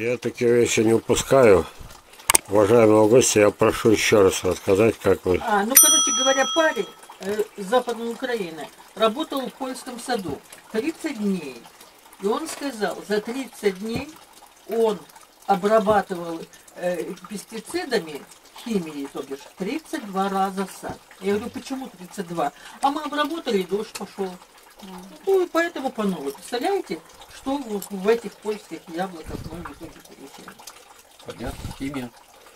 Я такие вещи не упускаю. Уважаемые гости, я прошу еще раз рассказать, как вы... А, ну, короче говоря, парень э, с Западной Украины работал в польском саду 30 дней. И он сказал, за 30 дней он обрабатывал э, пестицидами, химией, то бишь, 32 раза сад. Я говорю, почему 32? А мы обработали, и дождь пошел. Ну и поэтому по новой. Представляете, что в, этих польских яблоках мы в итоге получили? Понятно, химия.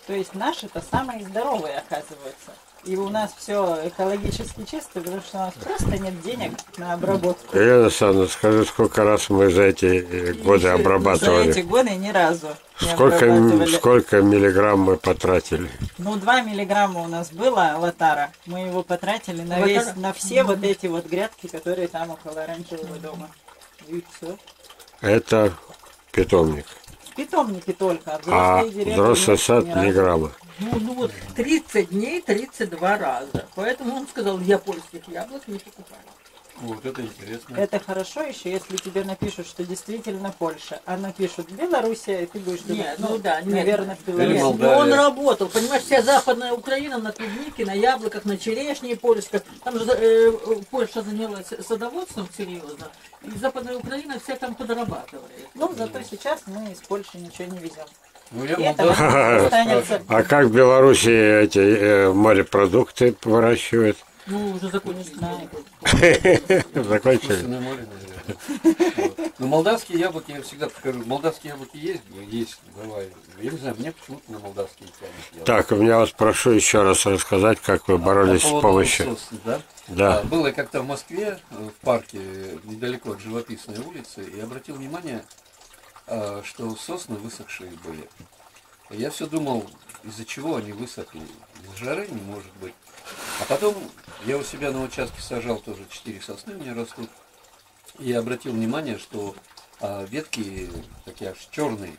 То есть наши-то самые здоровые, оказывается. И у нас все экологически чисто, потому что у нас просто нет денег на обработку. Елена Александровна, скажи, сколько раз мы за эти э, годы За эти обрабатывали? годы ни разу Сколько, обрабатывали. сколько миллиграмм мы потратили? Ну, 2 миллиграмма у нас было латара. Мы его потратили на, весь, на все вот эти вот грядки, которые там около оранжевого дома. И все. Это питомник. Питомники только, а А взрослые деревья взрослый сад ни ни грамма. Ну, ну вот 30 дней 32 раза. Поэтому он сказал, я польских яблок не покупаю. Вот это интересно. Это хорошо еще, если тебе напишут, что действительно Польша, а напишут Белоруссия, и ты будешь думать, Нет, ну да, нет. наверное, в Беларуси. ну Молдавия. он работал, понимаешь, вся западная Украина на клубнике, на яблоках, на черешне польских. Там же э, Польша занялась садоводством серьезно. И западная Украина вся там подрабатывает. Ну, зато сейчас мы из Польши ничего не везем. Ну, я это А как в Беларуси эти э, морепродукты выращивают? Ну, уже закончили. Закончили? Но молдавские яблоки, я всегда покажу, молдавские яблоки есть? Есть, давай. Я не знаю, мне почему-то на молдавские тянет. Так, у меня вас прошу еще раз рассказать, как вы боролись По с помощью. да? Да. А, Было как-то в Москве, э, в парке, недалеко от живописной улицы, и обратил внимание, а, что сосны высохшие были. Я все думал, из-за чего они высохли. Из жары не может быть. А потом я у себя на участке сажал тоже четыре сосны у меня растут. И обратил внимание, что а, ветки такие аж черные.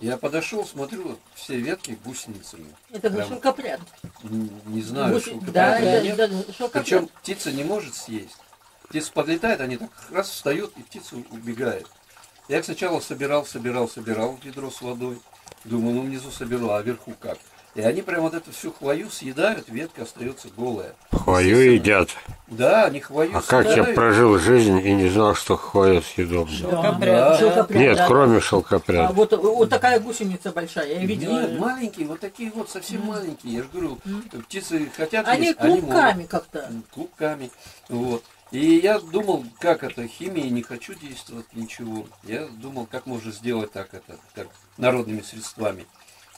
Я подошел, смотрю, все ветки гусеницами. Это Прям. шелкопряд. Н- Не знаю, Гуси- шелкопряд Да, или да, нет. да, шелкопряд. Причем птица не может съесть. Птица подлетает, они так раз встают, и птица убегает. Я их сначала собирал, собирал, собирал ведро с водой. Думаю, ну внизу соберу, а вверху как? И они прям вот эту всю хвою съедают, ветка остается голая. Хвою едят. Да, они хвою А как я съедают. прожил жизнь и не знал, что хвоя съедобна? Шелкопряд, Да. Шелкопряд, Нет, да. кроме А шелкопряда. вот, вот такая гусеница большая, я видела. Нет, маленькие, вот такие вот, совсем маленькие. Я же говорю, птицы хотят Они есть, они клубками как-то. клубками. Вот. И я думал, как это, химией не хочу действовать, ничего. Я думал, как можно сделать так это, как народными средствами.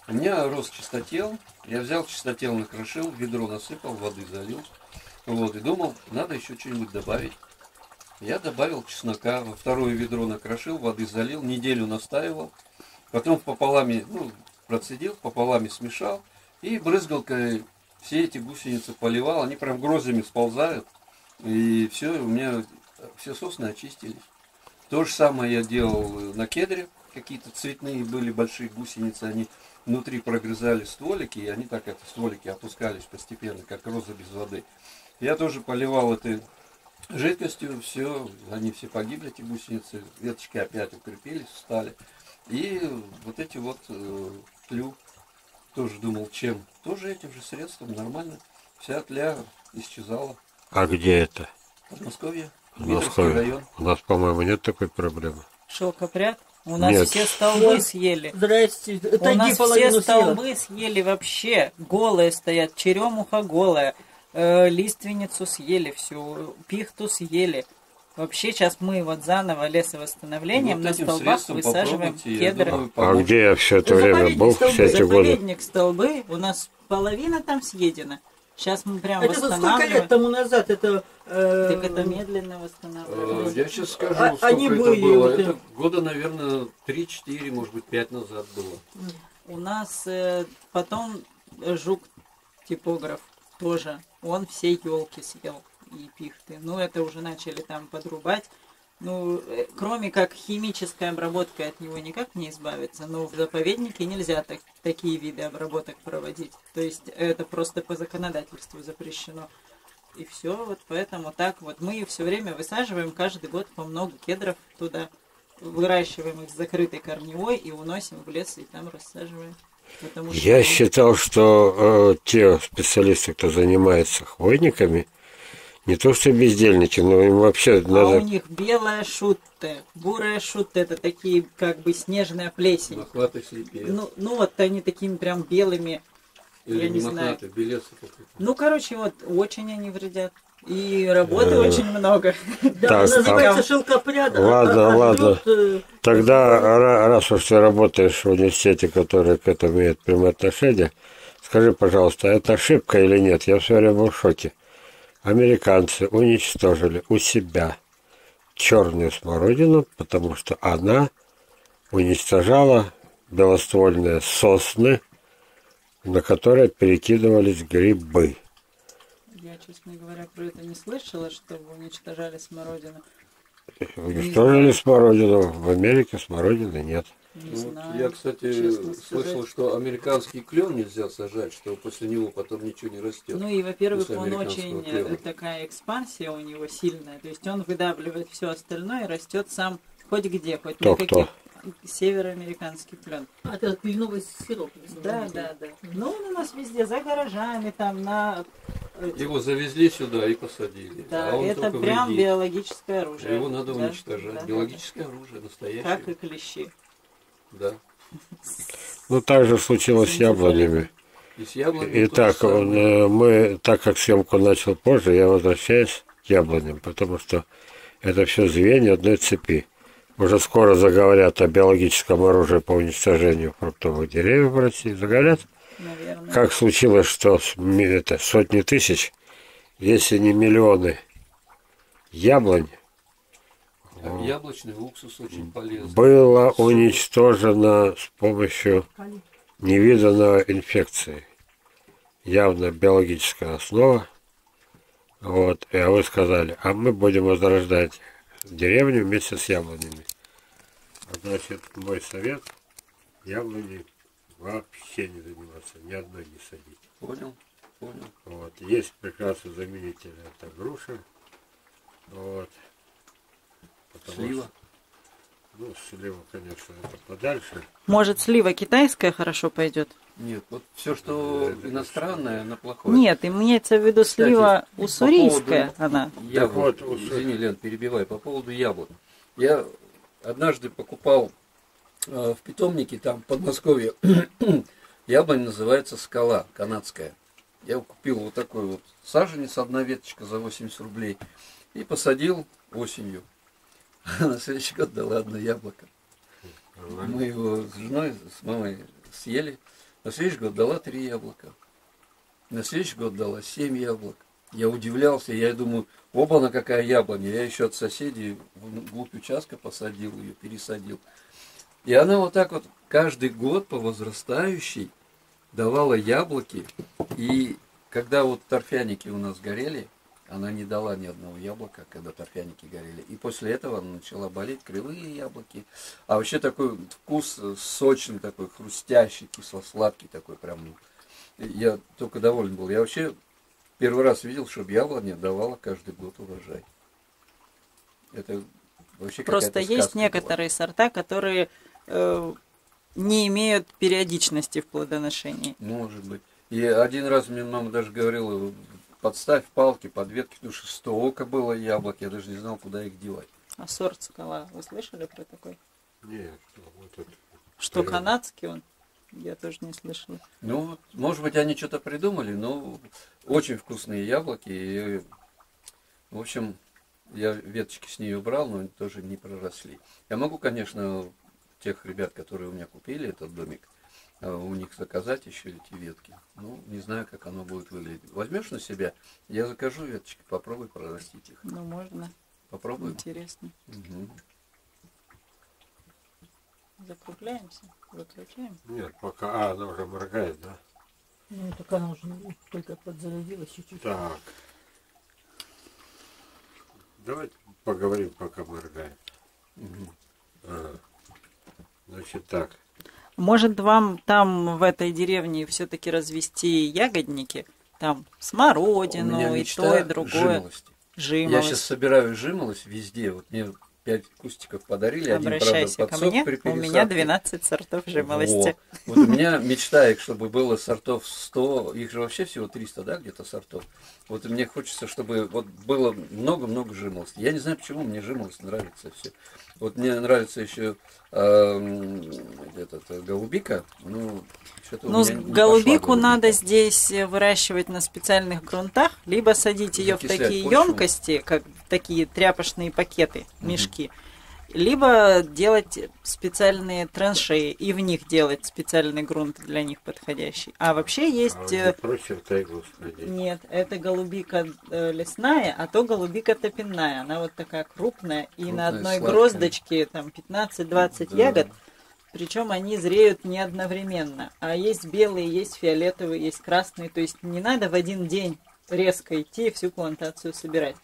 У меня рос чистотел, я взял чистотел, накрошил, ведро насыпал, воды залил. Вот, и думал, надо еще что-нибудь добавить. Я добавил чеснока, во второе ведро накрошил, воды залил, неделю настаивал. Потом пополами, ну, процедил, пополами смешал и брызгалкой все эти гусеницы поливал, они прям грозами сползают. И все, у меня все сосны очистились. То же самое я делал на кедре. Какие-то цветные были большие гусеницы, они внутри прогрызали стволики, и они так, это стволики опускались постепенно, как роза без воды. Я тоже поливал этой жидкостью, все, они все погибли, эти гусеницы, веточки опять укрепились, встали. И вот эти вот э, тлю, тоже думал, чем? Тоже этим же средством, нормально. Вся тля исчезала. А где это? Подмосковье, район. У нас, по-моему, нет такой проблемы. Шелкопряд. У нас Нет. все столбы съели. Здрасте. У Тайги нас все половину съела. столбы съели вообще. Голые стоят, черемуха голая. э, лиственницу съели всю, пихту съели. Вообще сейчас мы вот заново лесовосстановлением Вот на столбах высаживаем кедры. думаю, А где я все это время был, столбы, все эти годы? Заповедник столбы, у нас половина там съедена. Сейчас мы прям Это за сколько лет тому назад? Это, э, Так это медленно Э, восстанавливаем. Я сейчас скажу, А- сколько они это были, было. вот Это года, наверное, 3-4, может быть, 5 назад было. У нас э, потом жук типограф тоже, он все елки съел и пихты. Ну, это уже начали там подрубать. Ну, э, кроме как химической обработкой от него никак не избавиться, но в заповеднике нельзя так, такие виды обработок проводить. То есть это просто по законодательству запрещено. И все, вот поэтому так вот мы все время высаживаем каждый год по много кедров туда. выращиваем их с закрытой корневой и уносим в лес и там рассаживаем. Потому что Я считал, что э, те специалисты, кто занимается хвойниками, не то что бездельники, но им вообще А у надо... них белая шутта, бурая шутта, это такие как бы снежная плесень. Мохнатый слепец. Ну, ну вот они такими прям белыми. Или я не не знаю. мохнатый, какой-то. Ну, короче, вот очень они вредят. И работы Э. очень много. Да, Так, называется а- шелкопряд. а- Ладно, а ладно. э, Тогда, ра- раз уж ты работаешь в университете, который к этому имеет прямое отношение, скажи, пожалуйста, это ошибка или нет? Я все время был в шоке. Американцы уничтожили у себя черную смородину, потому что она уничтожала белоствольные сосны, на которые перекидывались грибы. Я, честно говоря, про это не слышала, чтобы уничтожали смородину. Уничтожили смородину. В Америке смородины нет. Не Ну, знаю. я, кстати, слышал, сказать. что американский клен нельзя сажать, что после него потом ничего не растет. Ну и, во-первых, он очень клена. э, такая экспансия у него сильная. То есть он выдавливает все остальное и растет сам хоть где, хоть Кто, на каких. кто? Североамериканский клен. А это кленовый сироп. Да, да, да. Ну, он у нас везде, за гаражами, там, на... э, Его завезли сюда и посадили. Да, а он это прям вредит. биологическое оружие. Его надо Да, уничтожать. да, да, Биологическое оружие, да. настоящее. Как и клещи. Да. Ну, так же случилось с яблонями. И с же Итак, э, мы, так как съемку начал позже, я возвращаюсь к яблоням, потому что это все звенья одной цепи. Уже скоро заговорят о биологическом оружии по уничтожению фруктовых деревьев в России. Заговорят, Наверное. как случилось, что это, сотни тысяч, если не миллионы яблонь Яблочный уксус очень полезный. было уничтожено с помощью невиданной инфекции. Явно биологическая основа. Вот. И, а вы сказали, а мы будем возрождать деревню вместе с яблонями. Значит, мой совет, яблони вообще не заниматься, ни одной не садить. Понял? Понял. Вот. Есть прекрасный заменитель, это груша. Вот. Потому Слива. что- ну, слива, конечно, это подальше. Может, слива китайская хорошо пойдет? Нет, вот все, что иностранное, оно плохое. Нет, имеется в виду Кстати, слива по уссурийская, поводу она. Яблок. Так вот, Извини, Лен, перебивай. По поводу яблок. Я однажды покупал э, в питомнике, там в Подмосковье, яблонь называется скала канадская. Я купил вот такой вот саженец, одна веточка за 80 рублей, и посадил осенью. А на следующий год дала одно яблоко. Мы его с женой, с мамой съели. На следующий год дала три яблока. На следующий год дала семь яблок. Я удивлялся, я думаю, оба она какая яблоня. Я еще от соседей вглубь участка посадил ее, пересадил. И она вот так вот каждый год по возрастающей давала яблоки. И когда вот торфяники у нас горели, она не дала ни одного яблока, когда торфяники горели. И после этого она начала болеть, кривые яблоки. А вообще такой вкус э, сочный такой, хрустящий, кисло-сладкий такой прям. Я только доволен был. Я вообще первый раз видел, чтобы яблоня давала каждый год урожай. Это вообще Просто есть сказка была. некоторые сорта, которые э, не имеют периодичности в плодоношении. Может быть. И один раз мне мама даже говорила, подставь палки под ветки, потому что столько было яблок, я даже не знал, куда их девать. А сорт скала, вы слышали про такой? Нет, вот это. Что Понятно. канадский он? Я тоже не слышала. Ну, вот, может быть, они что-то придумали, но очень вкусные яблоки. И, в общем, я веточки с нее брал, но они тоже не проросли. Я могу, конечно, тех ребят, которые у меня купили этот домик, э, у них заказать еще эти ветки. Ну, не знаю, как оно будет выглядеть. Возьмешь на себя, я закажу веточки, попробуй прорастить их. Ну, можно. Попробуй. Интересно. Мгм. Закругляемся, выключаем. Нет, пока. А, она уже моргает, да? Ну, так она уже только подзарядилась чуть-чуть. Так. Давайте поговорим, пока моргает. Мгм. А, Значит так. Может, вам там в этой деревне все-таки развести ягодники? Там смородину и то, и другое. жимолости. Я Жимолость. сейчас собираю жимолость везде. Вот мне пять кустиков подарили. Один, Обращайся правда, ко подсох мне. при У меня пересадке. 12 сортов жимолости. Вот. Вот у меня мечта, чтобы было сортов 100, их же вообще всего 300, да, где-то сортов. Вот мне хочется, чтобы вот было много-много жимолости. Я не знаю, почему мне жимолость нравится все. Вот мне нравится еще этот, э, голубика, ну, Ну, голубику надо здесь э, выращивать на специальных грунтах, либо садить ее в такие почву. емкости, как такие тряпочные пакеты, мешки, либо делать специальные траншеи и в них делать специальный грунт для них подходящий. А вообще А есть... вот э, проще в тайгу сходить. Нет, это голубика э, лесная, а то голубика топинная. Она вот такая крупная, и Крупная, на одной сладкая. гроздочке там 15-20 Да. ягод. Причем они зреют не одновременно. А есть белые, есть фиолетовые, есть красные. То есть не надо в один день резко идти и всю плантацию собирать.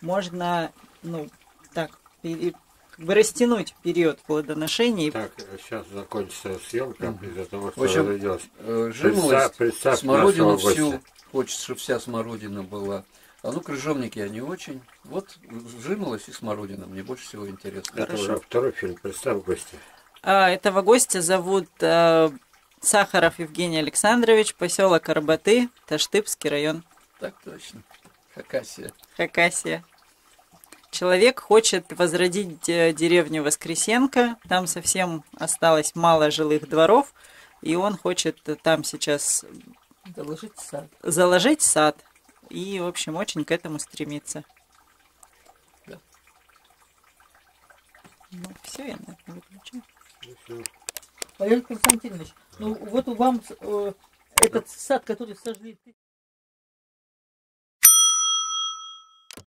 Можно, ну, так, пере- как бы растянуть период плодоношения. Так, сейчас закончится съемка из-за того, что В общем, разойдется. Э, Представь, Жимолость, представь смородину всю, гостя. хочется, чтобы вся смородина была. А ну, крыжовники не очень. Вот жимолость и смородина мне больше всего интересно. Это уже второй фильм. Представь гостя. А, этого гостя зовут э, Сахаров Евгений Александрович, поселок Арбаты, Таштыбский район. Так точно. Хакасия. Хакасия. Человек хочет возродить э, деревню Воскресенко. Там совсем осталось мало жилых дворов. И он хочет там сейчас Заложить сад. заложить сад. И, в общем, очень к этому стремится. Да. Ну, все, я, наверное, выключу. Ну, всё. Валерий Константинович, ну вот у вам э, этот сад, который сожгли